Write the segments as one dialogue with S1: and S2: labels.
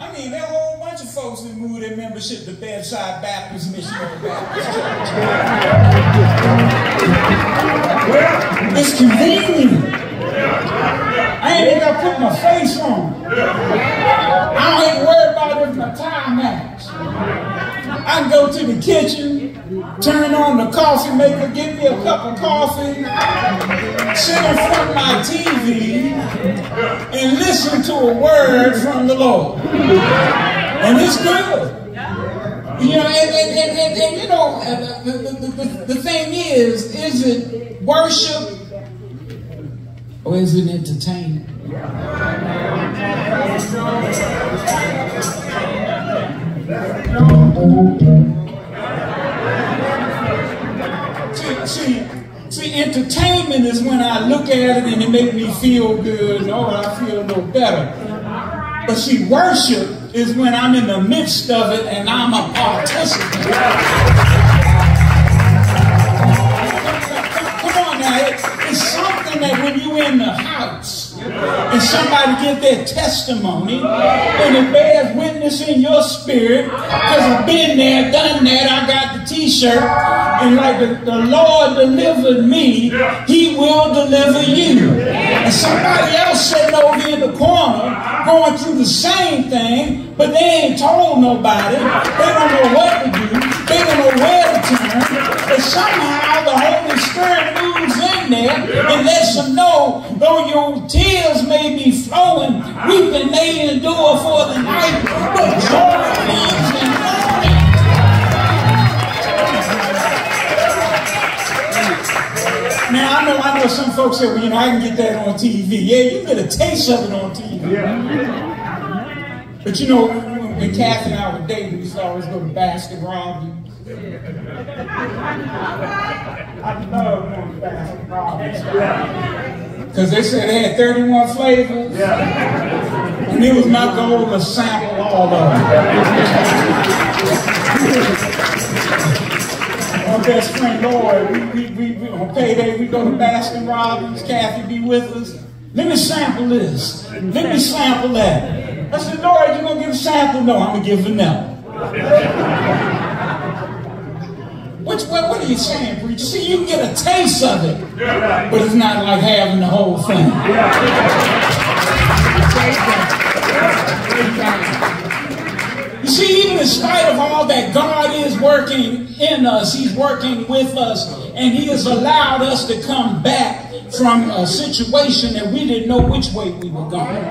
S1: I mean, there are a whole bunch of folks that moved their membership to Bedside Baptist Missionary Baptist Church. It's convenient. I ain't even got to put my face on. I have to worry about if my tie match. I can go to the kitchen, turn on the coffee maker, get me a cup of coffee, sit in front of my TV, and listen to a word from the Lord. And it's good. You know, and, and, and, and, and you know, uh, the, the, the, the thing is, is it worship or is it entertainment? See, see, see, entertainment is when I look at it and it makes me feel good. And, oh, I feel a little better. But see, worship is when I'm in the midst of it and I'm a participant. Come on now, it, it's something that when you're in the house and somebody give their testimony and it bears witness in your spirit because I've been there, done that, I got the t-shirt and like the, the Lord delivered me, he will deliver you. And somebody else sitting over here in the corner going through the same thing, but they ain't told nobody. They don't know what to do. They don't know where to turn. But somehow the Holy Spirit moves in there and lets them know, though your tears may be flowing, weeping may endure for the night, but joy comes in morning. Now I know I know some folks say, well, you know, I can get that on TV. Yeah, you get a taste of it on TV.
S2: Yeah.
S1: But you know, when Kathy and I were dating, we used to always go to Baskin Robbins. I love going to Because they said they had 31 flavors.
S2: Yeah.
S1: And it was my goal to sample all of them. My best friend Lloyd, we, we, we, we, on payday, we go to Baskin Robbins, Kathy be with us. Let me sample this. Let me sample that. I said, Lloyd, you gonna give a sample? No, I'm gonna give vanilla. What, what are you saying, preacher? See, you can get a taste of it, but it's not like having the whole thing. You see, even in spite of all that, God is working in us. He's working with us, and He has allowed us to come back from a situation that we didn't know which way we were going.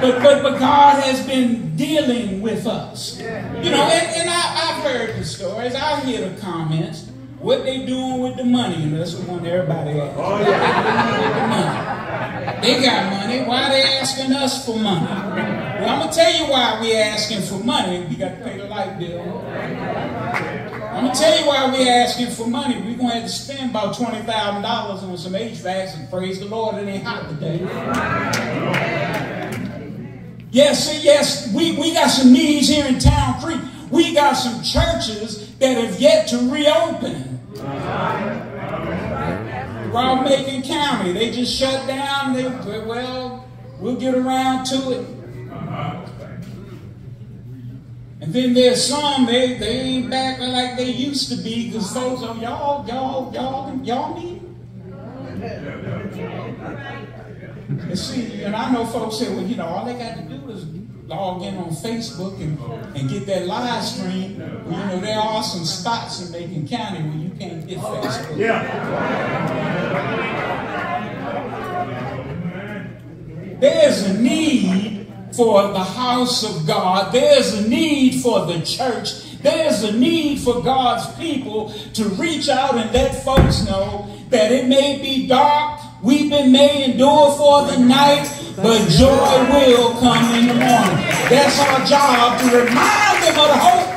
S1: But, but, but God has been dealing with us. You know, and, and I, I've heard the stories, I hear the comments, what they doing with the money, and that's the one everybody asks.
S2: Oh, yeah.
S1: the money. They got money. Why are they asking us for money? Well, I'm gonna tell you why we asking for money. We got to pay the light bill. I'm gonna tell you why we asking for money. We're gonna have to spend about twenty thousand dollars on some HVACs, and praise the Lord, it ain't hot today. Yes, yes, we, we got some needs here in Town Creek. Some churches that have yet to reopen. Macon County, they just shut down. They well, we'll get around to it. And then there's some they they ain't back like they used to be because folks are y'all y'all y'all y'all need. And see, and I know folks say, well, you know, all they got to do is log in on Facebook and, and get that live stream. You know, there are some spots in Macon County where you can't get Facebook. Yeah. There's a need for the house of God. There's a need for the church. There's a need for God's people to reach out and let folks know that it may be dark, weeping may endure for the night, but joy will come in the morning. That's our job to remind them of the hope.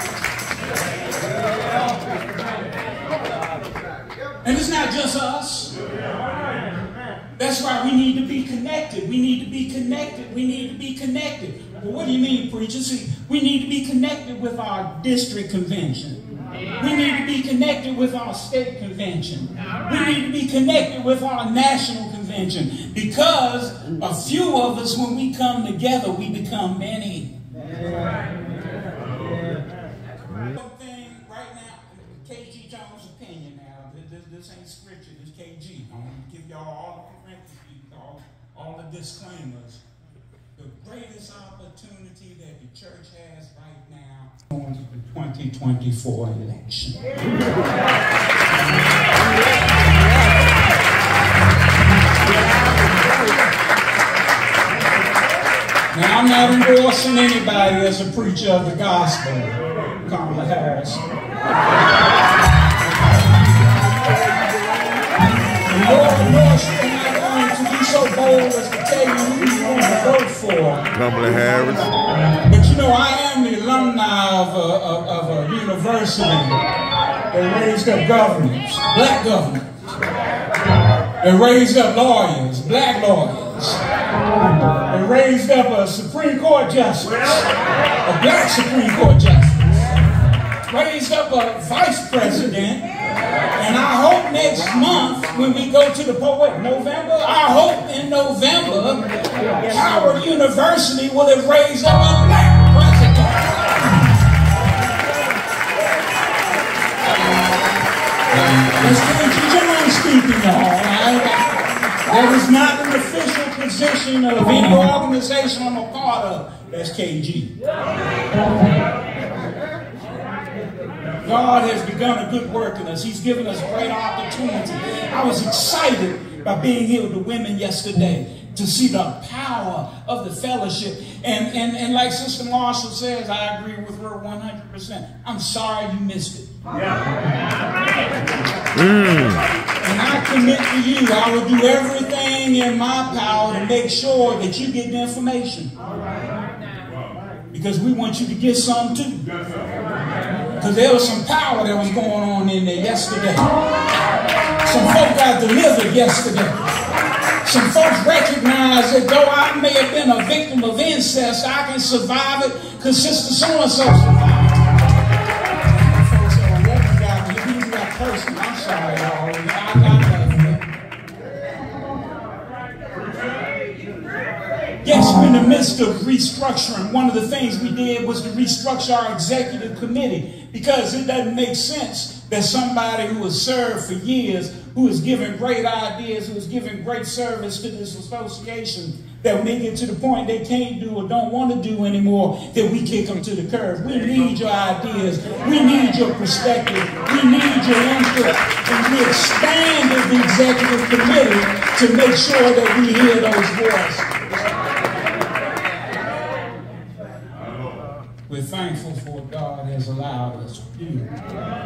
S1: And it's not just us. That's why we need to be connected. We need to be connected. We need to be connected. Well, what do you mean, preacher? See, we need to be connected with our district convention. We need to be connected with our state convention. We need to be connected with our national convention. Because a few of us, when we come together, we become many. One thing right now, KG Jones' opinion now, this, this, ain't scripture, this KG. I'm gonna give y'all all the parentheses, all, all the disclaimers. The greatest opportunity that the church has right now going to the 2024 election. Now, I'm not endorsing anybody as a preacher of the gospel, Kamala Harris. Lord knows you're not going to be so bold as to tell you who you want to vote for.
S3: Kamala Harris.
S1: But you know, I am the alumni of a, of, of a university that raised up governors, black governors. They raised up lawyers, black lawyers. They raised up a Supreme Court justice, a black Supreme Court justice. Raised up a vice president. And I hope next month, when we go to the what, November? I hope in November, Howard University will have raised up a black president. That's speaking, y'all. That is not an official position of any organization I'm a part of. That's KG. God has begun a good work in us. He's given us great opportunity. I was excited by being here with the women yesterday to see the power of the fellowship. And, and, and like Sister Marshall says, I agree with her 100%. I'm sorry you missed it. Yeah. And I commit to you, I will do everything in my power to make sure that you get the information. Because we want you to get some too. Because there was some power that was going on in there yesterday. Some folk got delivered yesterday. Some folks recognized that though I may have been a victim of incest, I can survive it because Sister So-and-so survived. Folks. I'm sorry, y'all. In the midst of restructuring. One of the things we did was to restructure our executive committee because it doesn't make sense that somebody who has served for years, who has given great ideas, who has given great service to this association, that when they get to the point they can't do or don't want to do anymore, that we kick them to the curb. We need your ideas. We need your perspective. We need your input. And we expanded the executive committee to make sure that we hear those voices. Thankful for what God has allowed us to do.